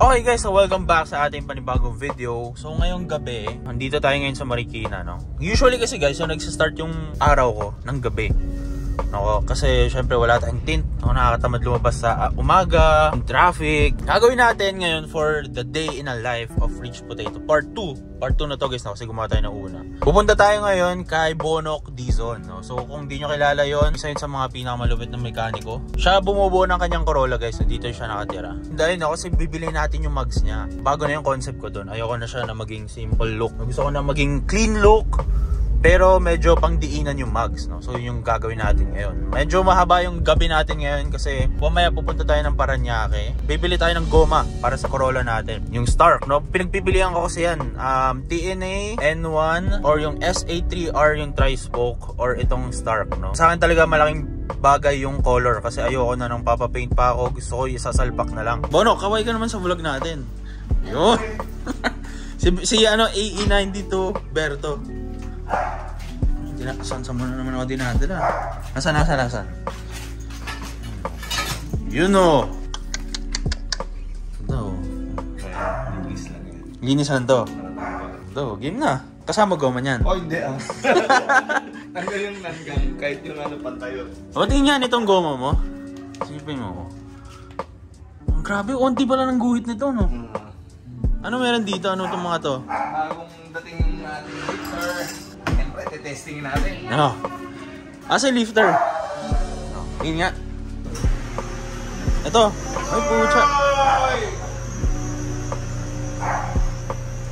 Okay guys, so welcome back sa ating panibagong video. So ngayong gabi, nandito tayo ngayon sa Marikina, no? Usually kasi guys, so nagsistart yung araw ko ng gabi. No, kasi syempre wala tayong tint. No, nakakatamad lumabas sa uh, umaga, traffic. Gagawin natin ngayon for the day in a life of Rich Potato. Part 2. Part 2 na to guys, no, kasi gumawa tayo ng una. Pupunta tayo ngayon kay Bonok Dizon. No? So kung di nyo kilala yon isa yun sa mga pinakamalupit ng mekaniko. Siya bumubuo ng kanyang Corolla guys, so dito siya nakatira. Dahil no, kasi bibili natin yung mugs niya. Bago na yung concept ko doon. Ayoko na siya na maging simple look. Gusto ko na maging clean look pero medyo pangdiinan yung mugs, no? So yun yung gagawin natin ngayon. Medyo mahaba yung gabi natin ngayon kasi mamaya pupunta tayo ng Paranaque. Bibili tayo ng goma para sa Corolla natin. Yung Stark, no? Pinagpipilian ko kasi yan. Um, TNA, N1, or yung SA3R yung tri-spoke, or itong Stark, no? Sa akin talaga malaking bagay yung color kasi ayoko na nang papapaint pa ako. Gusto ko isasalpak na lang. Bono, kaway ka naman sa vlog natin. Yun. si, si ano, AE92 Berto. Saan sa muna naman ako dinadala? Nasaan, nasaan, nasaan? Yun o. Ito. Linis lang yan. Linis lang to. Ito, game na. Kasama goma niyan. Oh, hindi ah. Tanggal yung nanggang, kahit yung ano pantayo. O, tingin yan itong goma mo. Sipin mo. Ang grabe, onti pala ng guhit nito, no? Hmm. Ano meron dito? Ano itong mga to? Bagong dating yung ating mixer. Testingin natin. Ano? Asa yung lifter? Tingin nga. Ito. Ay, pucha.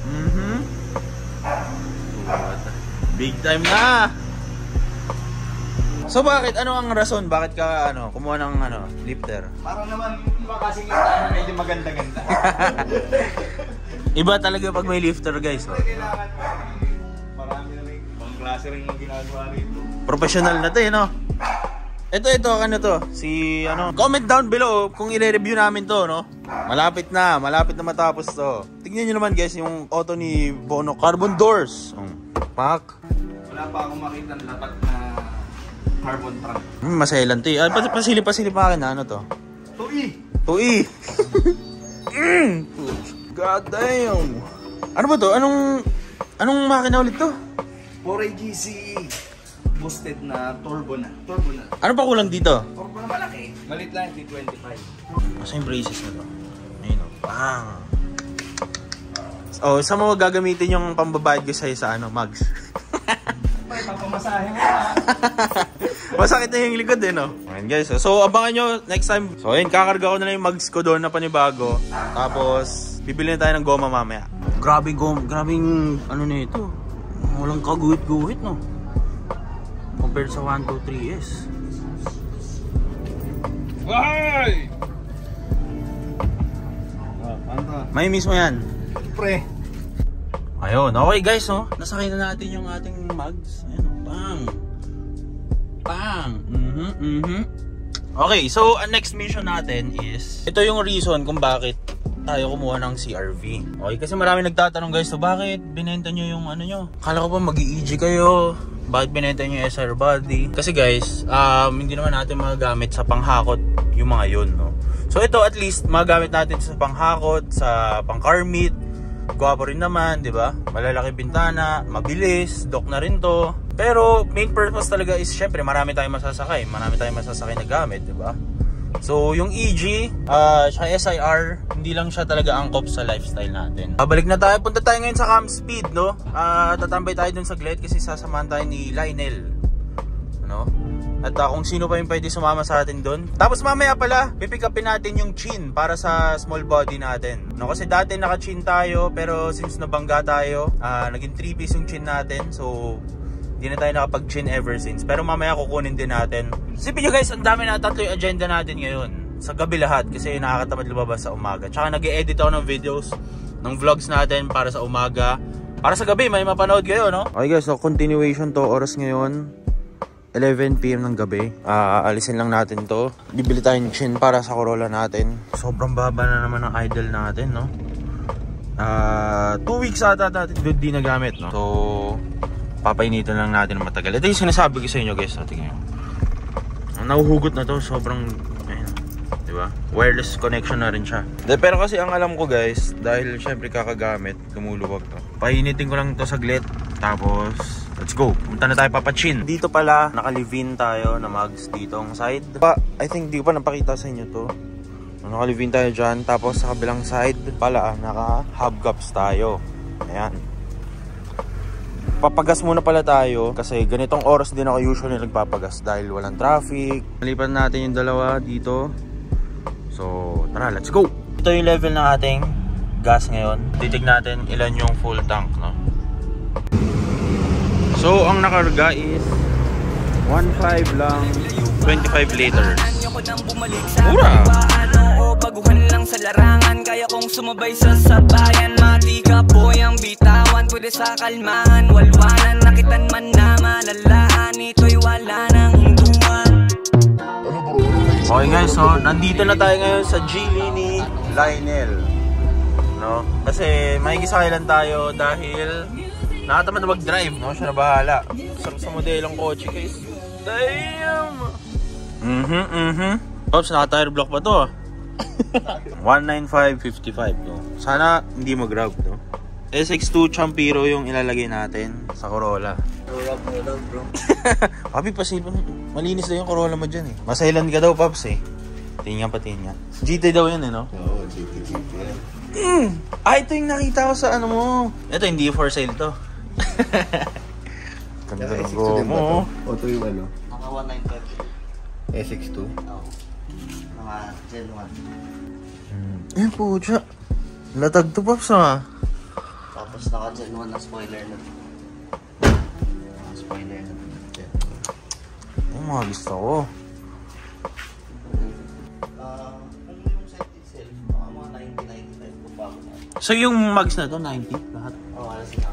Mhm. Puta. Big time na. So bakit ano ang rason bakit ka ano kumuha ng ano lifter? Para naman makasingit tayo na medyo maganda-ganda. Iba talaga pag may lifter guys. Oh. Kailangan klase rin yung ginagawa rito. Professional na 'to, eh, no? Ito, ito, ano to? Si, ano? Comment down below kung i-review namin to, no? Malapit na, malapit na matapos to. Tignan nyo naman guys, yung auto ni Bono. Carbon doors. Um, pak. Wala pa akong makita ng lapat na carbon trunk. Hmm, maselan to eh. Pati pasilip, pasilip pa akin na, ano to? Tui! Tui. mm. God damn. Ano ba to? Anong, anong makina ulit to? 4AGC boosted na turbo na. Turbo na. Ano pa kulang dito? Turbo na malaki. Malit lang, T25. Asa yung braces na to? Ayun o. Bang! Oh, saan mo gagamitin yung pambabayad ko sa'yo sa ano, mugs? May papamasahe mo. Masakit na yung likod eh, no? Ayan guys, so abangan nyo next time. So ayun, kakarga ko na lang yung mugs ko doon na panibago. Tapos, bibili na tayo ng goma mamaya. Grabe gom, grabing ano na ito. Walang kaguhit-guhit, no? Compared sa 1, 2, 3S. Why? Ah? May mismo yan. Pre. Ayun, okay guys, no? Nasakay na natin yung ating mugs. Ayun, oh, bang! Bang! Mhm, mhm. Okay, so ang next mission natin is, ito yung reason kung bakit tayo kumuha ng CRV. Okay, kasi marami nagtatanong guys, so bakit binenta nyo yung ano nyo? Kala ko pa mag eeg kayo. Bakit binenta nyo yung SR body? Kasi guys, um, hindi naman natin magagamit sa panghakot yung mga yun, no? So ito at least magamit natin sa panghakot, sa pang car meet, Gwapo rin naman, di ba? Malalaki bintana, mabilis, dock na rin to. Pero main purpose talaga is syempre marami tayong masasakay, marami tayong masasakay na gamit, di ba? So yung EG, uh, siya SIR, hindi lang siya talaga angkop sa lifestyle natin. Babalik na tayo, punta tayo ngayon sa Camp Speed, no? Uh, tatambay tayo dun sa Glade kasi sasamahan tayo ni Lionel. Ano? At uh, kung sino pa yung pwede sumama sa atin doon. Tapos mamaya pala, pipick upin natin yung chin para sa small body natin. No, kasi dati naka-chin tayo, pero since nabangga tayo, uh, naging 3 piece yung chin natin. So, hindi na tayo nakapag-chin ever since. Pero mamaya kukunin din natin. Sipin nyo guys, ang dami na tatlo yung agenda natin ngayon. Sa gabi lahat kasi nakakatamad lumabas sa umaga. Tsaka nag edit ako ng videos, ng vlogs natin para sa umaga. Para sa gabi, may mapanood kayo, no? Okay guys, so continuation to. Oras ngayon, 11pm ng gabi. Uh, lang natin to. Bibili tayong chin para sa Corolla natin. Sobrang baba na naman ng idle natin, no? Uh, two weeks ata natin doon di nagamit, no? So, papainitan lang natin ng matagal. Ito yung sinasabi ko sa inyo, guys. So, tingnan nyo. Ang nahuhugot na to, sobrang, ayun. Di ba? Wireless connection na rin siya. De, pero kasi ang alam ko guys, dahil syempre kakagamit, lumuluwag to. Painitin ko lang to saglit. Tapos, let's go. Punta na tayo papachin. Dito pala, naka-live-in tayo na mags ditong side. Pa, I think di ko pa napakita sa inyo to. Naka-live-in tayo dyan. Tapos sa kabilang side pala, naka-hubcaps tayo. Ayan. Papagas muna pala tayo kasi ganitong oras din ako usually nagpapagas dahil walang traffic. Nalipan natin yung dalawa dito. So, tara, let's go! Ito yung level ng ating gas ngayon. Titig natin ilan yung full tank, no? So, ang nakarga is 1.5 lang, 25 liters. Mura! Baguhan lang sa larangan Kaya kong sumabay sa sabayan Mati ka po yung bitawan Pwede sa kalmahan Walwanan, nakitan man na malalaan Ito'y wala nang hinduan Okay guys, so nandito na tayo ngayon sa Geely ni Lionel. No? Kasi makikisakay lang tayo dahil nakatamad na mag-drive, no? Siya na bahala. Sa, sa modelong kotse guys. Damn! Mhm, mhm. Oops, naka-tire block pa to ah. 195.55 no? Sana hindi mag-grab no? SX2 Champiro yung ilalagay natin sa Corolla. Roll mo lang bro. Papi, pasipan. Malinis daw yung Corolla mo dyan eh. Masailan ka daw, Paps eh. Tingnan pa, tingnan. GT daw yan eh, no? Oo, GT GT yan. Mm. Ah, ito yung nakita ko sa ano mo. Ito, hindi for sale to. Ganda ng go mo. O, ito yung ano? Naka 195. SX2. Oo. Mga Gen 1. Eh, pucha. Latag to, Paps ah. Tapos naka Gen 1 na spoiler na. Mga spoiler na. Yung mga gusto ko. Yung set itself? Mga mga 90-95 po bago na. So, yung mags na to, 90 lahat. Oo, oh, alas po.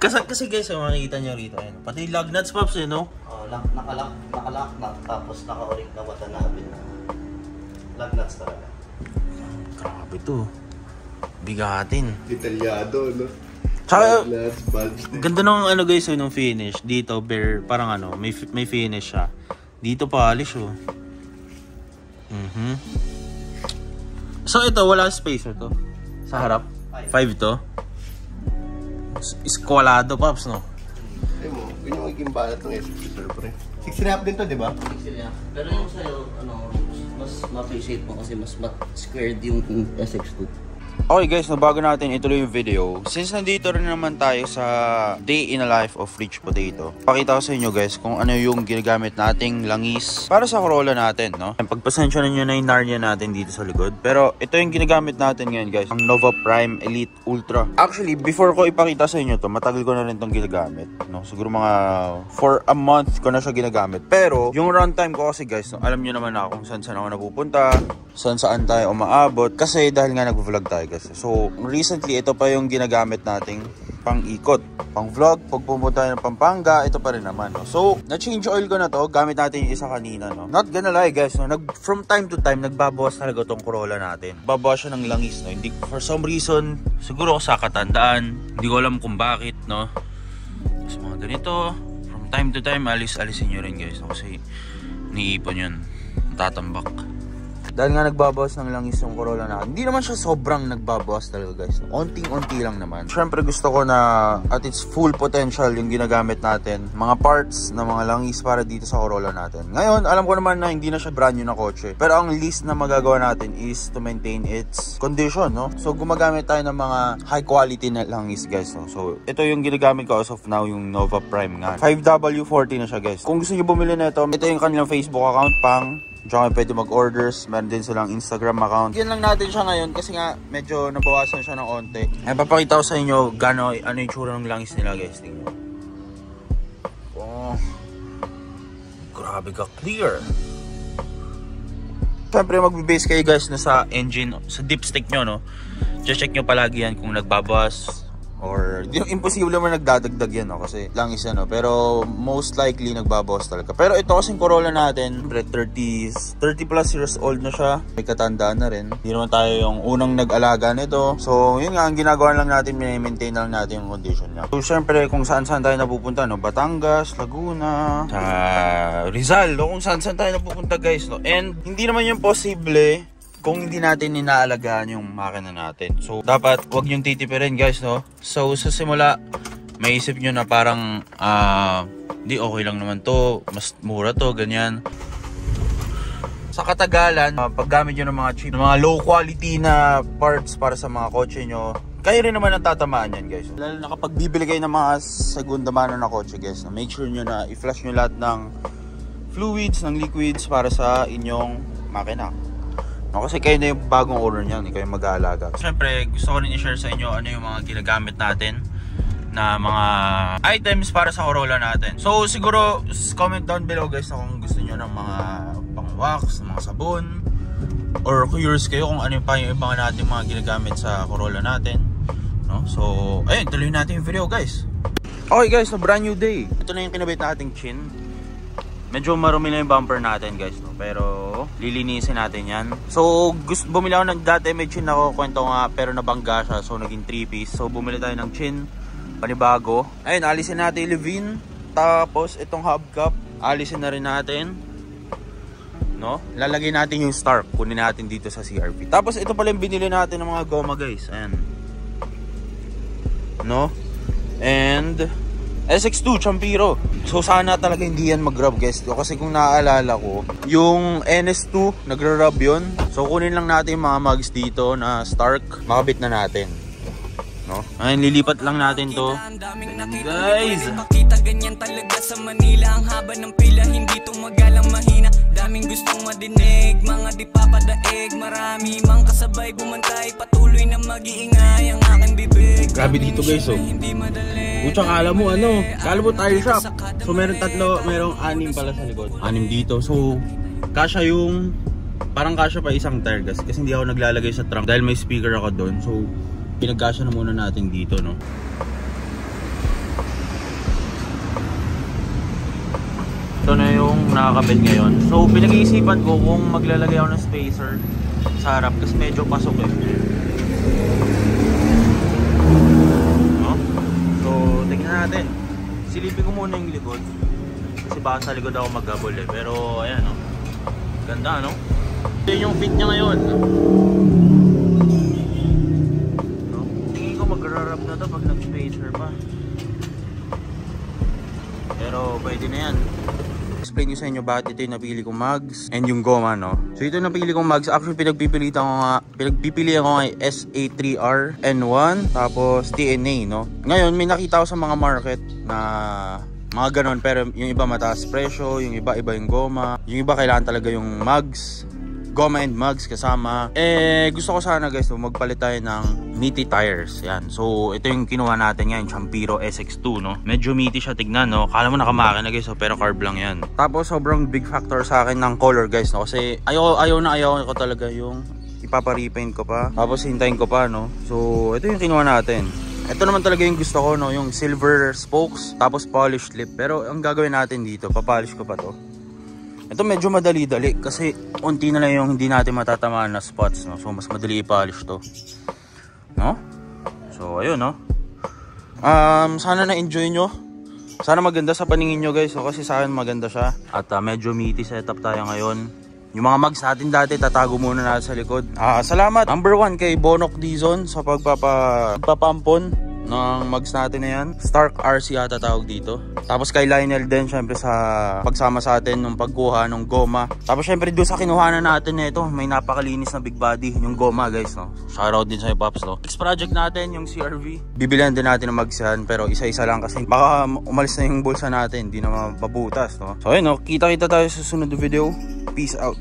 Kasi, kasi guys, yung makikita nyo rito, ayun. Pati lug nuts, Paps eh, no? Oh, lock, nakalock, nakalock na. Tapos naka-oring na watanabe na. Lug nuts talaga. Grabe to. Bigatin. Detalyado, no? Tsaka. Ganda ng ano guys, oh, nung finish. Dito, bare, parang ano, may, may finish siya. Dito polish, oh. Mhm. So ito, wala spacer to. Sa harap. Five. 5 to. Eskwalado, Pops, no? Ay mo, yun yung magiging balat ng SX2, sir, pre. 6 and din to, di ba? Pixel niya. Pero yung sa'yo, ano, mas ma-appreciate mo kasi mas ma-squared yung SX2. Okay guys, no, bago natin ituloy yung video, since nandito rin naman tayo sa day in a life of Rich Potato, pakita ko sa inyo guys kung ano yung ginagamit nating langis para sa Corolla natin, no? Pagpasensya nyo na yung Narnia natin dito sa likod. Pero ito yung ginagamit natin ngayon guys, ang Nova Prime Elite Ultra. Actually, before ko ipakita sa inyo to, matagal ko na rin tong ginagamit, no? Siguro mga for a month ko na siya ginagamit. Pero, yung runtime ko kasi guys, no, alam nyo naman na kung saan saan ako napupunta, saan saan tayo umaabot. Kasi dahil nga nag-vlog tayo guys. So, recently, ito pa yung ginagamit nating pang-ikot. Pang-vlog, pag pumunta tayo ng Pampanga, ito pa rin naman. No? So, na-change oil ko na to. Gamit natin yung isa kanina. No? Not gonna lie guys, no? Nag, from time to time, nagbabawas talaga tong Corolla natin. Babawas siya ng langis. No? Hindi, for some reason, siguro sa katandaan, hindi ko alam kung bakit. No? Sa mga ganito, from time to time, alis-alisin nyo rin guys. No? Kasi, niipon yun. Tatambak. Dahil nga nagbabawas ng langis yung Corolla na. Hindi naman siya sobrang nagbabawas talaga guys. Onting-onti lang naman. Siyempre gusto ko na at its full potential yung ginagamit natin. Mga parts ng mga langis para dito sa Corolla natin. Ngayon, alam ko naman na hindi na siya brand new na kotse. Pero ang least na magagawa natin is to maintain its condition, no? So gumagamit tayo ng mga high quality na langis guys. No? So ito yung ginagamit ko as of now, yung Nova Prime nga. 5W40 na siya guys. Kung gusto niyo bumili na ito, ito yung kanilang Facebook account pang Diyan kayo pwede mag-orders. Meron din silang Instagram account. Yan lang natin siya ngayon kasi nga medyo nabawasan siya ng onte. Ay, papakita ko sa inyo gano, ano yung tsura ng langis nila guys. Tingnan. Oh. Grabe ka clear. Siyempre magbe-base kayo guys na sa engine, sa dipstick nyo no. Just check nyo palagi yan kung nagbabawas Or, di, imposible naman nagdadagdag yan, no? Kasi lang isa, no? Pero, most likely, nagbabawas talaga. Pero ito kasing Corolla natin, 30, 30 plus years old na siya. May katandaan na rin. Hindi naman tayo yung unang nag-alaga nito. So, yun nga, ang ginagawa lang natin, maintain lang natin yung condition niya. So, syempre, kung saan-saan tayo napupunta, no? Batangas, Laguna, sa Rizal, no? Kung saan-saan tayo napupunta, guys, no? And, hindi naman yung posible kung hindi natin inaalagaan yung makina natin. So, dapat wag yung titipirin guys, no? So, sa simula, maisip nyo na parang, ah, di okay lang naman to, mas mura to, ganyan. Sa katagalan, uh, paggamit nyo ng mga cheap, ng mga low quality na parts para sa mga kotse nyo, kayo rin naman ang tatamaan yan guys. Lalo na kapag bibili kayo ng mga segunda mano na kotse guys, na make sure nyo na i-flush nyo lahat ng fluids, ng liquids para sa inyong makina. No, kasi kayo na yung bagong owner niyan, ikaw yung mag-aalaga. Siyempre, gusto ko rin i-share sa inyo ano yung mga ginagamit natin na mga items para sa Corolla natin. So, siguro, comment down below guys na kung gusto niyo ng mga pang-wax, mga sabon, or curious kayo kung ano pa yung ibang natin mga ginagamit sa Corolla natin. No? So, ayun, tuloy natin yung video guys. Okay guys, so brand new day. Ito na yung kinabit nating chin. Medyo marumi na yung bumper natin guys no? Pero lilinisin natin yan. So gusto, bumili ako ng dati may chin ako Kwento nga pero nabangga siya So naging 3 piece. So bumili tayo ng chin Panibago. Ayun alisin natin yung Levine Tapos itong hubcap Alisin na rin natin. No? Lalagay natin yung Stark Kunin natin dito sa CRP Tapos ito pala yung binili natin ng mga goma guys. Ayan. No? And SX2 Champiro. So sana talaga hindi yan mag-rub guys. Kasi kung naaalala ko, yung NS2 nagra-rub yun. So kunin lang natin yung mga mags dito na Stark. Makabit na natin. No? Ayun, lilipat lang natin to. Guys! Makita ganyan talaga sa Manila Ang haba ng pila, hindi tumagalang mahina Daming gustong madinig, mga di papadaig Marami mang kasabay bumantay Patuloy na mag-iingay ang aking bibig Grabe dito guys oh. Hindi madali Pucha, kala mo ano, kala mo tire shop. So meron tatlo, merong anim pala sa likod. Anim dito. So, kasha yung, parang kasha pa isang tire gas. Kasi hindi ako naglalagay sa trunk dahil may speaker ako doon. So, pinagkasya na muna natin dito, no. Ito na yung nakakabit ngayon. So, pinag-iisipan ko kung maglalagay ako ng spacer sa harap kasi medyo pasok eh. No? So, tingnan natin. Silipin ko muna yung likod. Kasi baka sa likod ako magabol eh. Pero, ayan no. Ganda no? Yan yung fit niya ngayon. No? Tingin ko magra-rub na to pag nag-spacer pa. Pero, pwede na yan explain ko sa inyo bakit ito yung napili kong mags and yung goma no. So ito yung napili kong mags. Actually pinagpipilitan ko nga pinagpipilian ko nga yung SA3R N1 tapos TNA no. Ngayon may nakita ko sa mga market na mga ganon pero yung iba mataas presyo, yung iba iba yung goma, yung iba kailangan talaga yung mags goma and mugs kasama. Eh, gusto ko sana guys, magpalit tayo ng meaty tires. Yan. So, ito yung kinuha natin ngayon, Champiro SX2, no? Medyo meaty siya tignan, no? Kala mo nakamakina guys, so, pero carb lang yan. Tapos, sobrang big factor sa akin ng color guys, no? Kasi, ayaw, ayaw na ayaw ko talaga yung ipaparipaint ko pa. Tapos, hintayin ko pa, no? So, ito yung kinuha natin. Ito naman talaga yung gusto ko, no? Yung silver spokes, tapos polished lip. Pero, ang gagawin natin dito, papolish ko pa to. Ito medyo madali-dali kasi unti na lang yung hindi natin matatamaan na spots. No? So mas madali i-polish to. No? So ayun no. Um, sana na-enjoy nyo. Sana maganda sa paningin nyo guys. No? Kasi sa akin maganda siya. At uh, medyo meaty setup tayo ngayon. Yung mga mags natin dati, tatago muna natin sa likod. Ah, salamat number one kay Bonok Dizon sa pagpapa, ng mags natin na yan. Stark RC ata tawag dito. Tapos kay Lionel din syempre sa pagsama sa atin ng pagkuha ng goma. Tapos syempre doon sa kinuhanan natin nito, may napakalinis na big body yung goma guys no. Shoutout din sa Pops no. Next project natin yung CRV. Bibilihan din natin ng mags yan pero isa-isa lang kasi baka umalis na yung bulsa natin, hindi na mababutas no. So ayun no, kita-kita tayo sa susunod na video. Peace out.